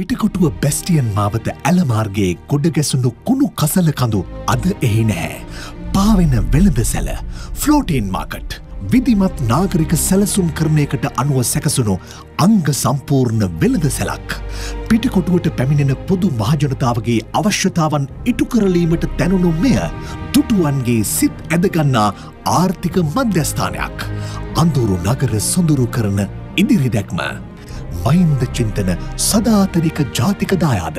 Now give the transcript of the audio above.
පිටිකොටුව බැස්ටියන් මාවත ඇලමාර්ගේ ගොඩ ගැසුණු කුණු කසල කඳු අද එහි නෑ. පාවෙන වෙළඳ සැල ෆ්ලෝටීන් මාකට් විදිමත් නාගරික සැලසුම් කරණයකට අනුව සැකසුණු අංග සම්පූර්ණ වෙළඳ සැලක්. පිටිකොටුවට පැමිණෙන පොදු මහජනතාවගේ අවශ්‍යතාවන් ඉටු කරලීමට තැනුණු මෙය දුටුවන්ගේ සිත් ඇදගන්නා ආර්ථික මධ්‍යස්ථානයක්. අඳුරු නගර සොඳුරු කරන ඉදිරි දැක්ම. මහින්ද චින්තන සදාතනික ජාතික දායාද.